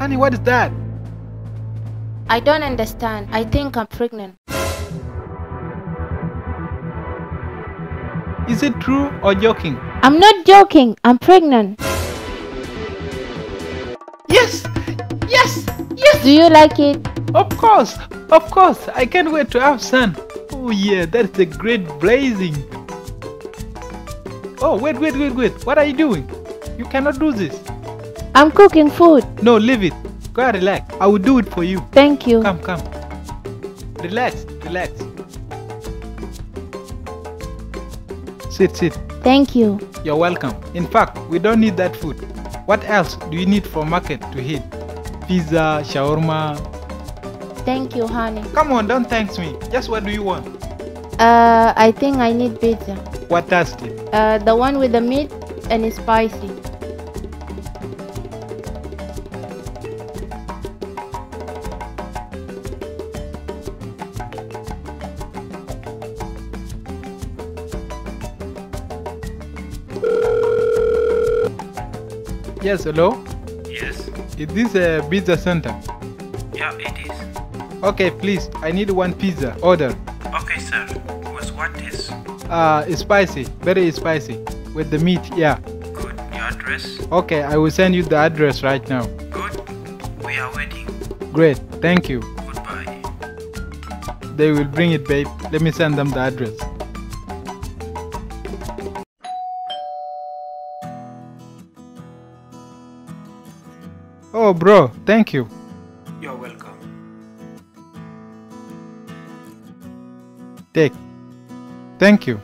Honey, what is that? I don't understand. I think I'm pregnant. Is it true or joking? I'm not joking. I'm pregnant. Yes! Yes! Yes! Do you like it? Of course! Of course! I can't wait to have son. Oh yeah, that's a great blazing. Oh, wait, wait, wait, wait. What are you doing? You cannot do this. I'm cooking food. No, leave it. Go and relax. I will do it for you. Thank you. Come, come. Relax, relax. Sit, sit. Thank you. You're welcome. In fact, we don't need that food. What else do you need for market to eat? Pizza, shawarma. Thank you, honey. Come on, don't thanks me. Just what do you want? Uh, I think I need pizza. What does it? Uh, the one with the meat and it's spicy. Yes, hello? Yes. Is this a pizza center? Yeah, it is. Okay, please. I need one pizza. Order. Okay, sir. With what is? Uh, it's spicy. Very spicy. With the meat, yeah. Good. Your address? Okay, I will send you the address right now. Good. We are waiting. Great. Thank you. Goodbye. They will bring it, babe. Let me send them the address. Oh, bro, thank you. You're welcome. Take. Thank you.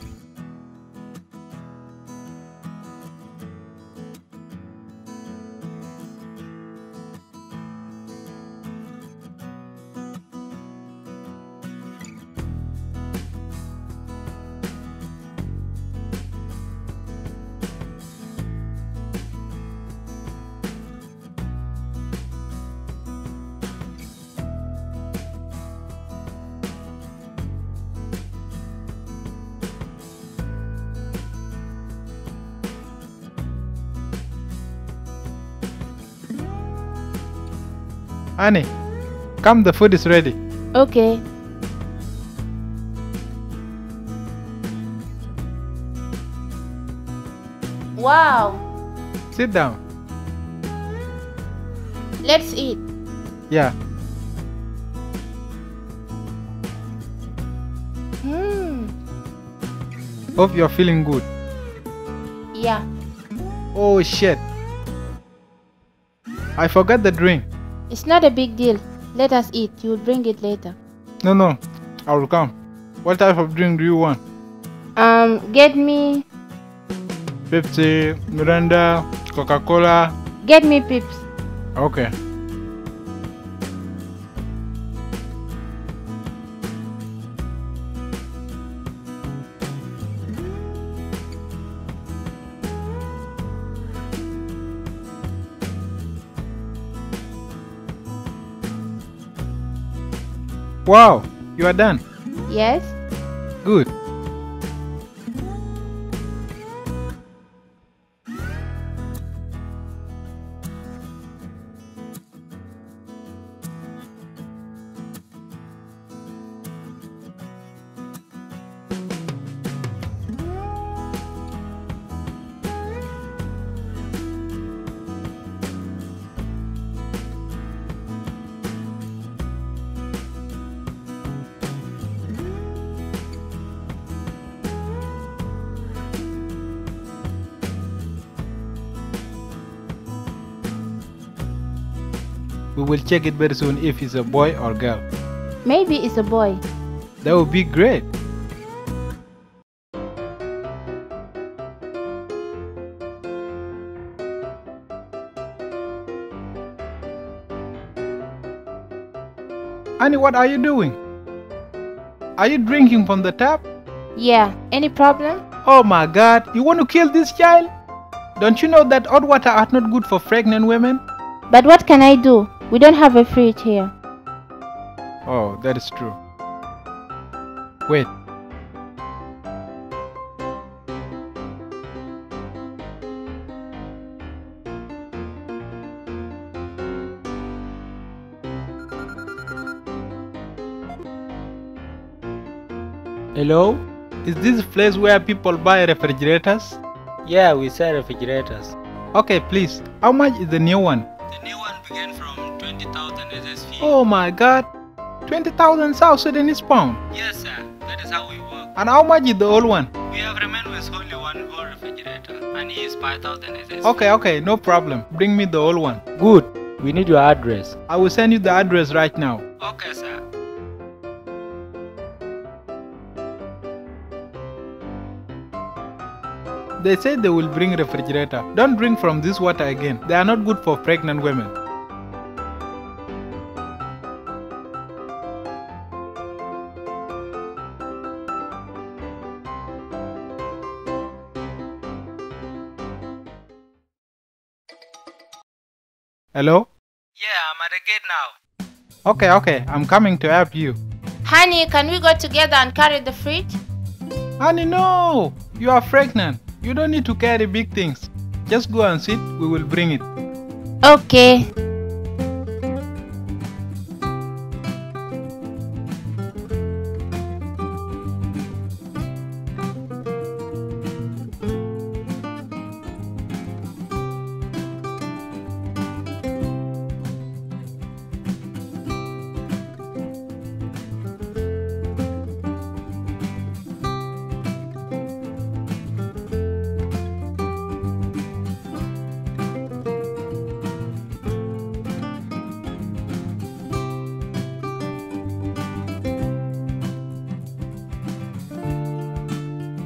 Honey, come, the food is ready. Okay. Wow. Sit down. Let's eat. Yeah. Hmm. Hope you're feeling good. Yeah. Oh shit. I forgot the drink. It's not a big deal. Let us eat. You'll bring it later. No, no. I will come. What type of drink do you want? Um, get me, Pepsi, Mirinda, Coca Cola. get me pips. Okay. Wow, you are done. Yes. Good. We will check it very soon if it's a boy or girl. Maybe it's a boy. That would be great. Annie, what are you doing? Are you drinking from the tap? Yeah. Any problem? Oh my god, you want to kill this child? Don't you know that hot water are not good for pregnant women? But what can I do? We don't have a fridge here. Oh, that is true. Wait. Hello? Is this place where people buy refrigerators? Yeah, we sell refrigerators. Okay, please. How much is the new one? The new Oh my god. 20,000 South Sudanese pound. Yes, sir. That is how we work. And how much is the old one? We have remained with only one old refrigerator, and he is 5,000 SSV. Okay, okay, no problem. Bring me the old one. Good. We need your address. I will send you the address right now. Okay, sir. They said they will bring refrigerator. Don't drink from this water again. They are not good for pregnant women. Hello? Yeah, I'm at the gate now. Okay, okay, I'm coming to help you. Honey, can we go together and carry the fridge? Honey, no! You are pregnant. You don't need to carry big things. Just go and sit, we will bring it. Okay.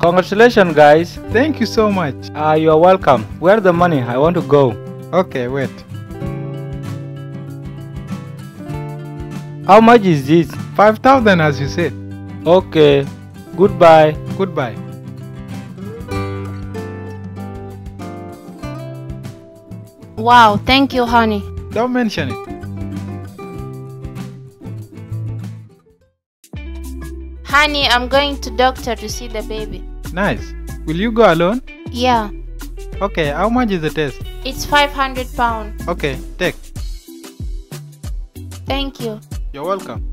Congratulations, guys. Thank you so much. Uh, you are welcome. Where's the money? I want to go. Okay, wait. How much is this? 5,000 as you said. Okay. Goodbye. Goodbye. Wow, thank you, honey. Don't mention it. Honey, I'm going to doctor to see the baby. Nice. Will you go alone? Yeah, Okay, how much is the test? it's 500 pound. Okay, take. Thank you. You're welcome.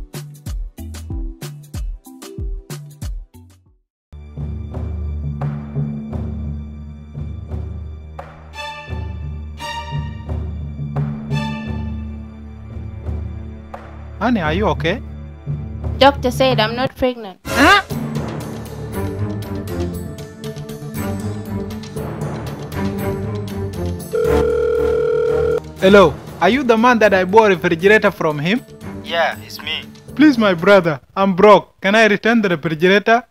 Honey, are you okay? Doctor said I'm not pregnant. Hello, are you the man that I bought a refrigerator from him? Yeah, it's me. Please, my brother, I'm broke. Can I return the refrigerator?